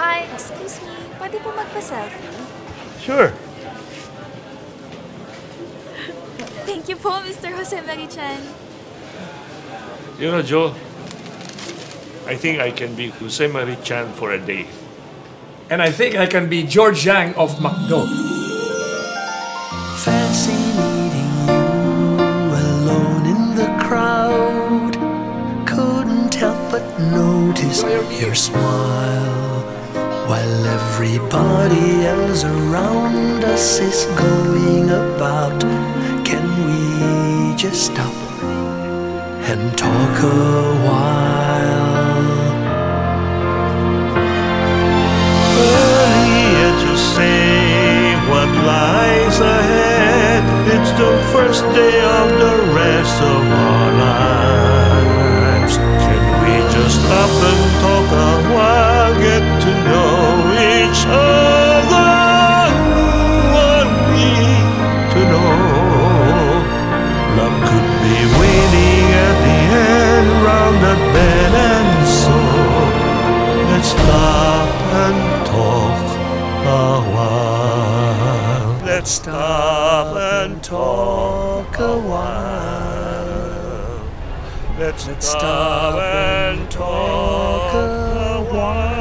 Excuse me, pwede po magpa-selfie? Sure. Thank you po, Mr. Jose Mari Chan. You know, Joe, I think I can be Jose Mari Chan for a day. And I think I can be George Yang of McDo. Fancy meeting you alone in the crowd. Couldn't help but notice your smile. While everybody else around us is going about, can we just stop and talk a while? Earlier to say what lies ahead. It's the first day of the rest of our lives. Can we just stop and talk a while? while. Let's stop and talk a while. Let's, Let's stop and talk a while.